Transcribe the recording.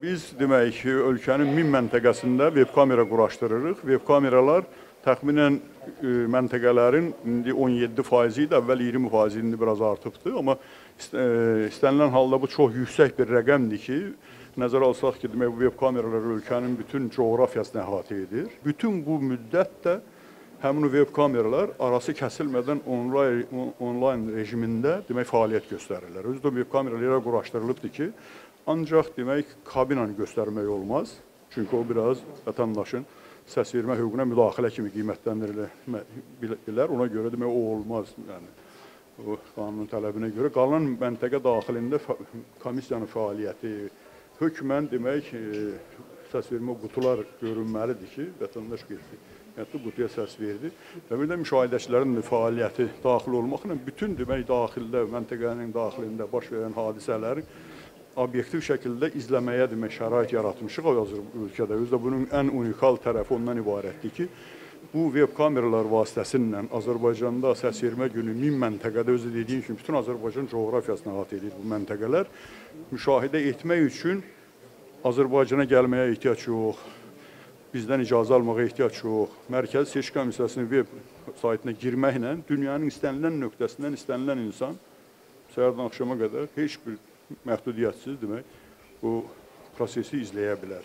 Biz demək ki, ölkənin 1000 məntəqəsində veb kamera quraşdırırıq. Veb kameralar təxminən e, məntəqələrin indi 17% idi, əvvəl 20% indi biraz artıbdı, amma e, istənilən halda bu çox yüksək bir rəqəmdir ki, nəzərə alsaq ki, demək bu veb kameralar ölkənin bütün coğrafiyasını əhatə edir. Bütün bu müddətdə həmin veb kameralar arası kəsilmədən onlayn on- onlayn rejimində demək fəaliyyət göstərirlər. Özü də veb kameralar elə quraşdırılıbdır ki, ancaq demək kabinanı göstərmək olmaz. Çünki o biraz vətəndaşın səs vermə hüququna müdaxilə kimi qiymətləndirilə bilər. Ona görə demək o olmaz. Yəni o qanunun tələbinə görə qalan məntəqə daxilində komissiyanın fəaliyyəti hökmən demək e, səs vermə qutular görünməlidir ki, vətəndaş getdi. Hətta qutuya səs verdi. Və bir də müşahidəçilərin də fəaliyyəti daxil olmaqla bütün demək daxildə, məntəqənin daxilində baş verən hadisələrin obyektiv şəkildə izləməyə demək şərait yaratmışıq hazır ölkədə. Özü də bunun ən unikal tərəfi ondan ibarətdir ki, bu veb kameralar vasitəsilə Azərbaycanda səs vermə günü 1000 məntəqədə özü dediyim kimi bütün Azərbaycan coğrafiyasını əhatə edir bu məntəqələr. Müşahidə etmək üçün Azərbaycana gəlməyə ehtiyac yox. Bizdən icazə almağa ehtiyac yox. Mərkəzi Seçki Komissiyasının veb saytına girməklə dünyanın istənilən nöqtəsindən istənilən insan səhərdən axşama qədər heç bir məhdudiyyətsiz demək bu prosesi izləyə bilər.